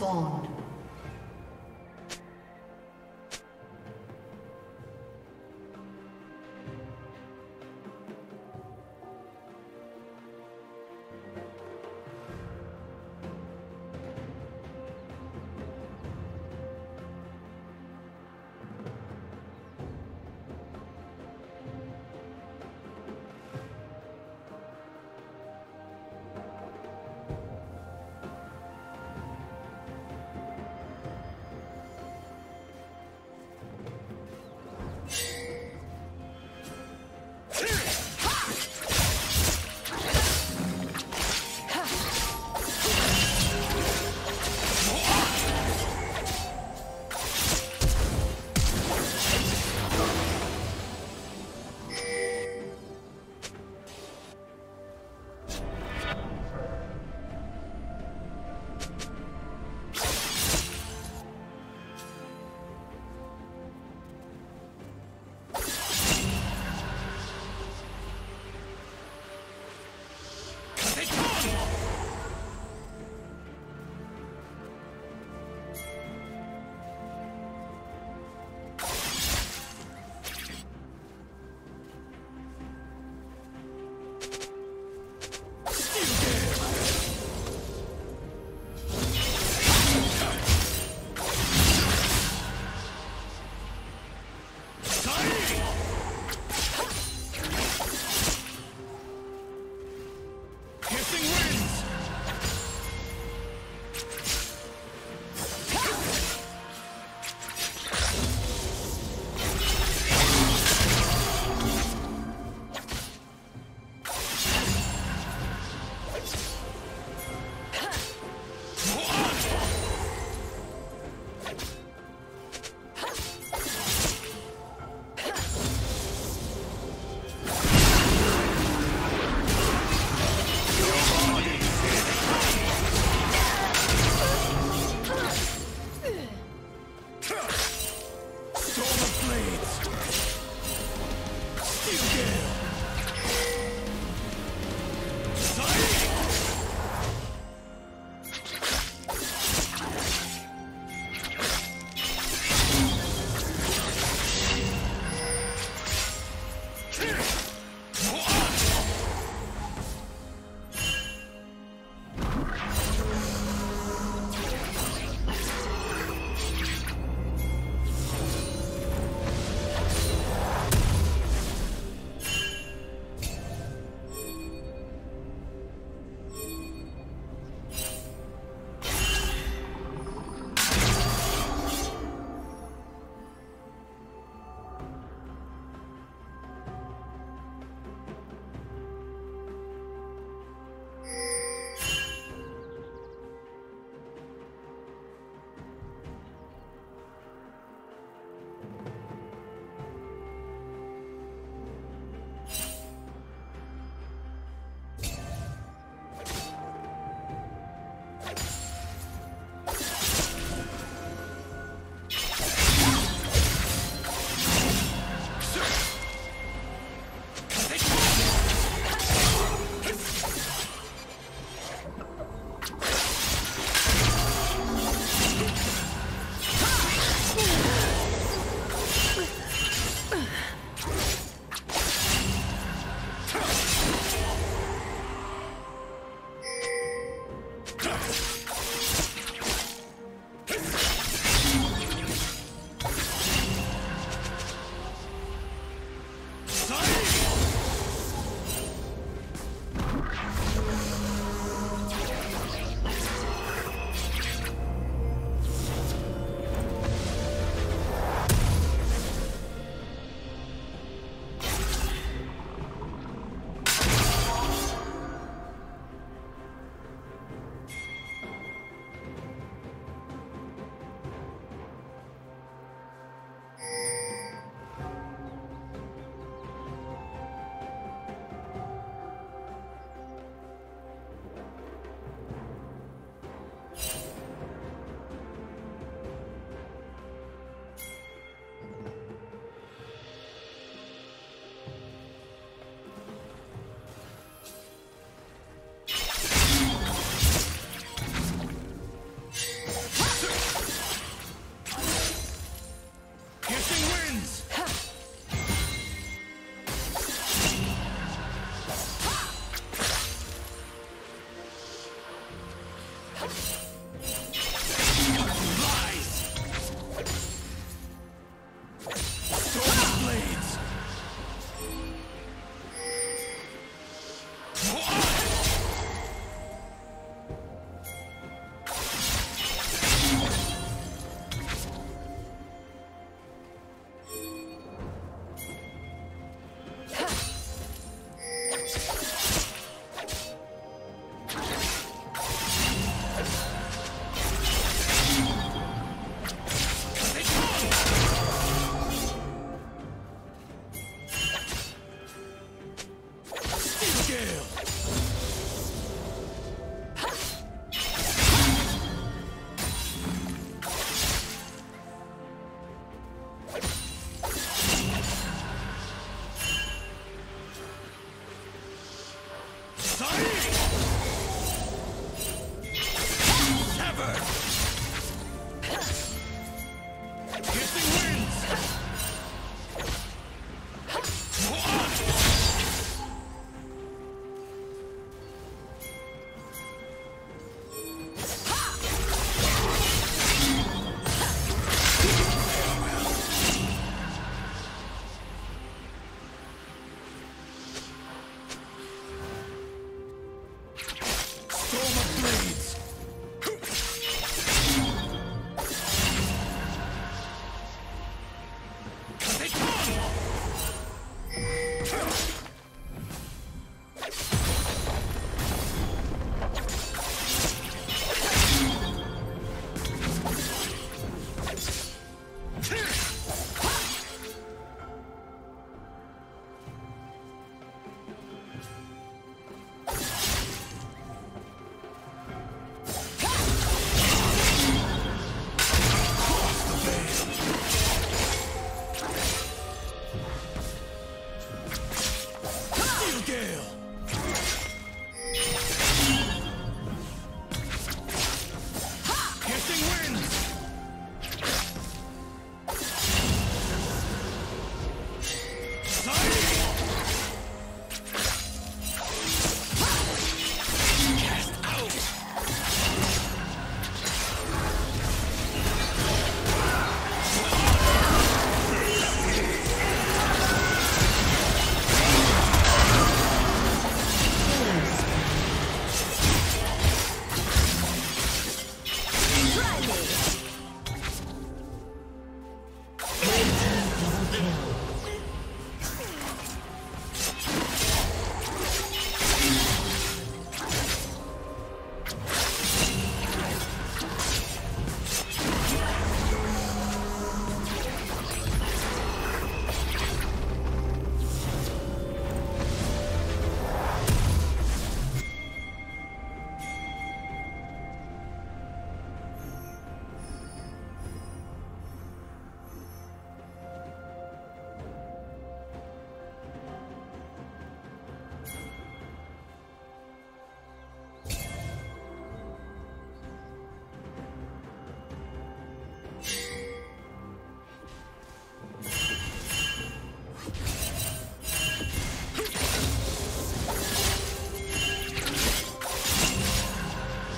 Minions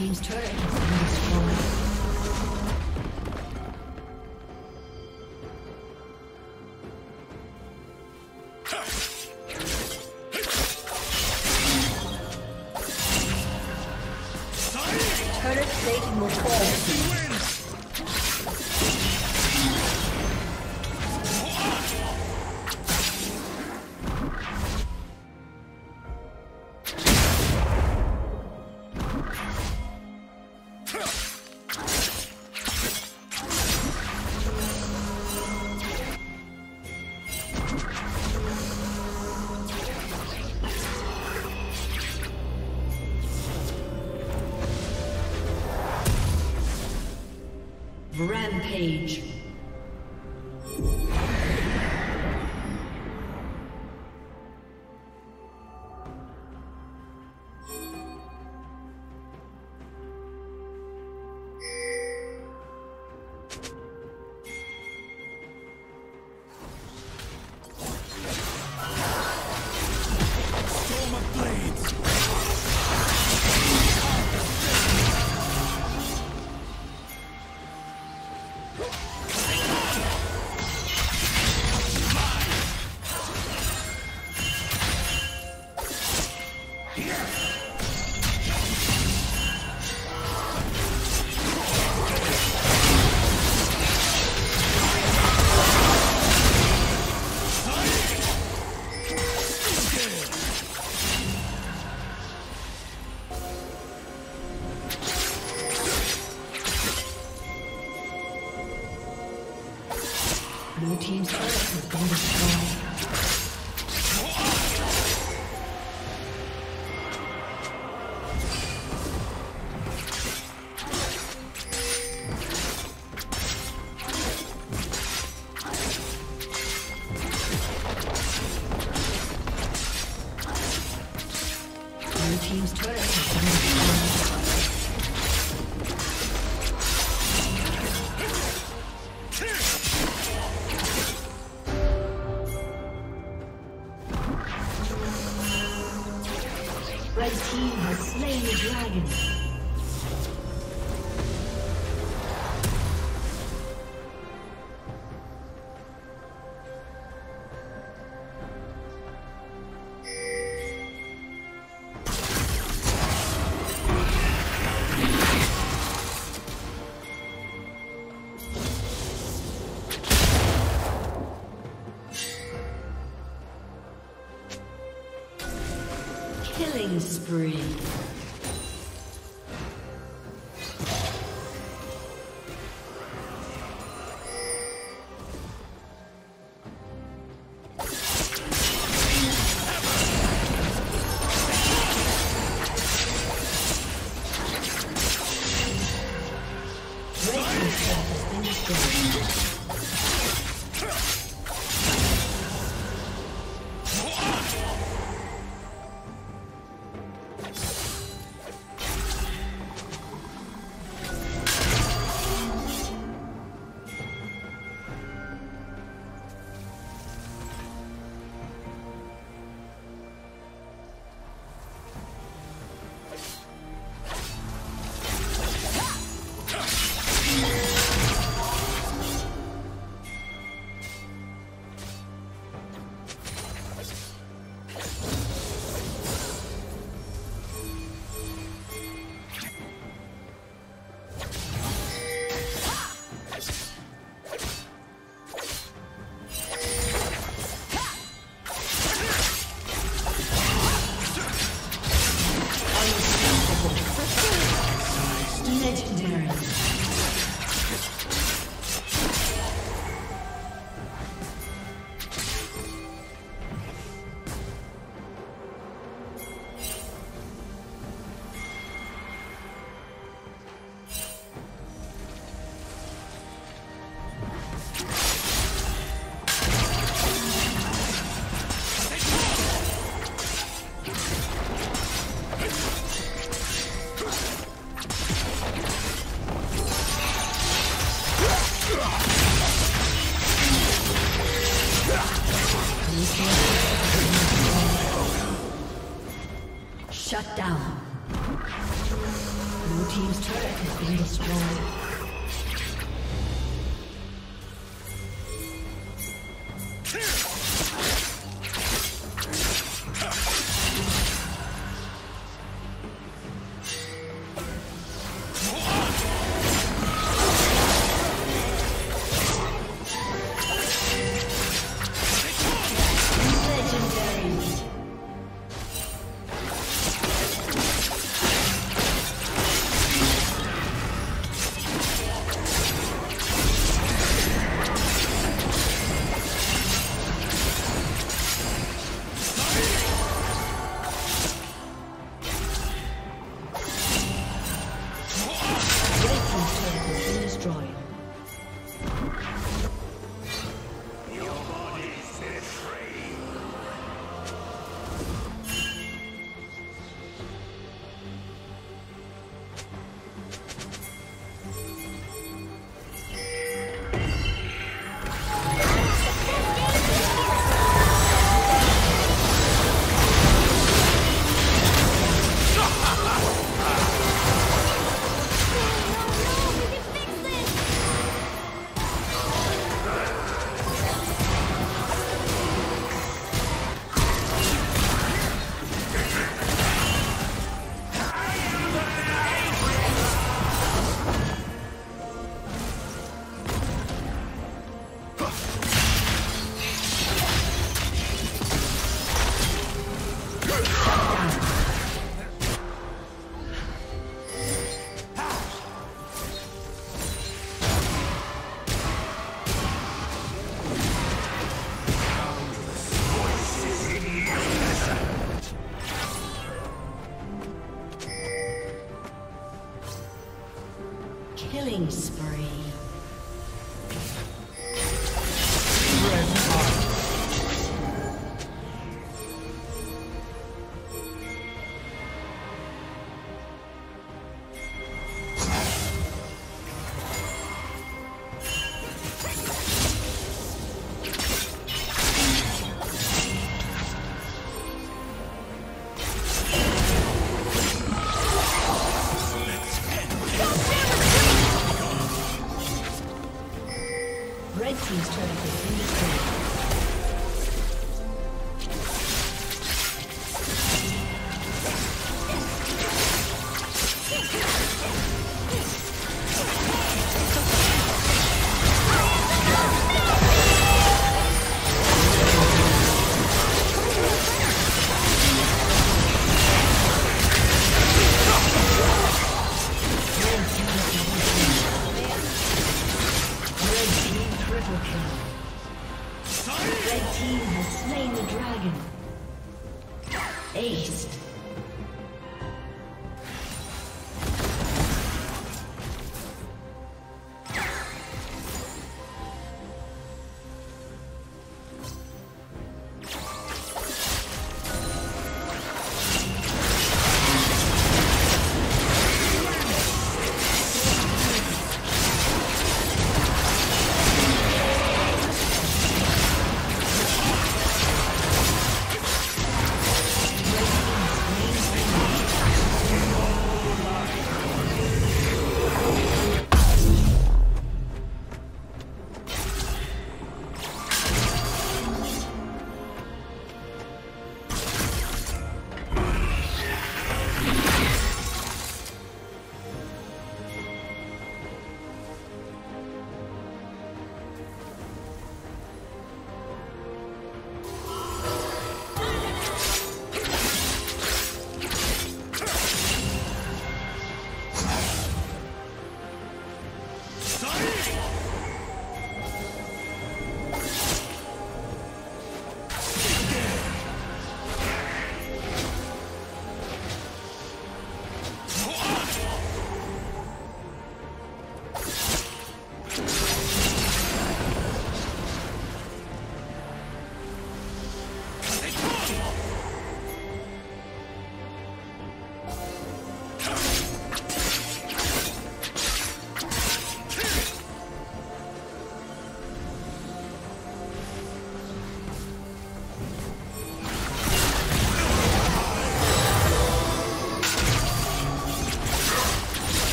team's turret Rampage. Dragons.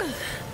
Ugh.